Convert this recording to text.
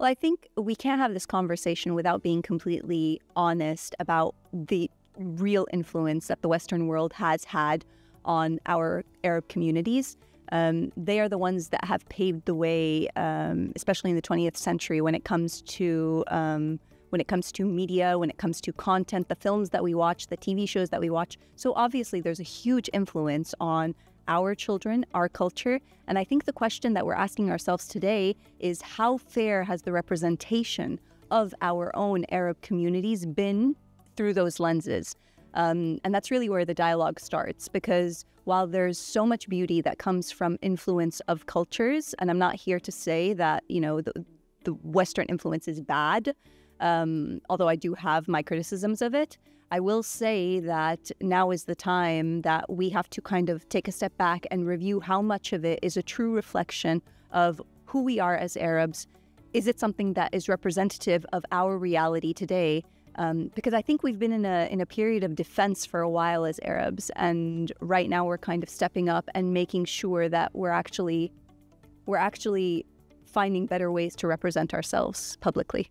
Well, I think we can't have this conversation without being completely honest about the real influence that the Western world has had on our Arab communities. Um, they are the ones that have paved the way, um, especially in the 20th century, when it comes to um, when it comes to media, when it comes to content, the films that we watch, the TV shows that we watch. So obviously, there's a huge influence on our children, our culture. And I think the question that we're asking ourselves today is how fair has the representation of our own Arab communities been through those lenses? Um, and that's really where the dialogue starts because while there's so much beauty that comes from influence of cultures, and I'm not here to say that, you know, the, the Western influence is bad, um, although I do have my criticisms of it, I will say that now is the time that we have to kind of take a step back and review how much of it is a true reflection of who we are as Arabs. Is it something that is representative of our reality today? Um, because I think we've been in a in a period of defense for a while as Arabs, and right now we're kind of stepping up and making sure that we're actually we're actually finding better ways to represent ourselves publicly.